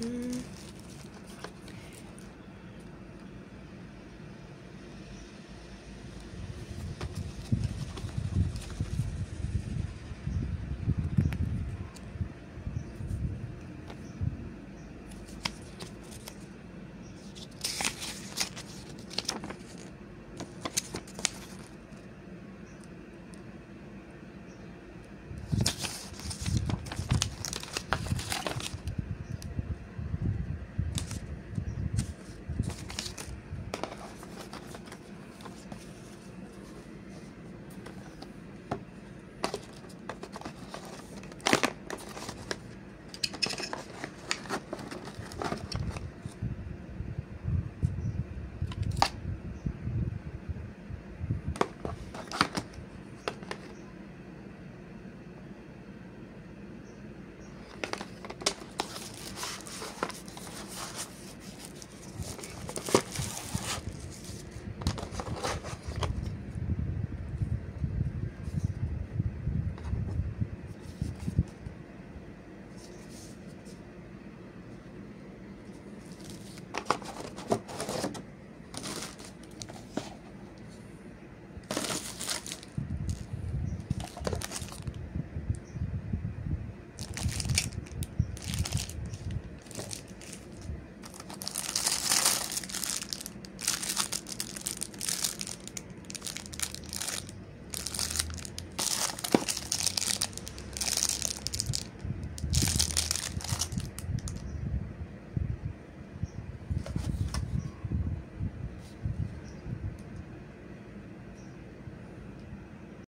Mm -hmm.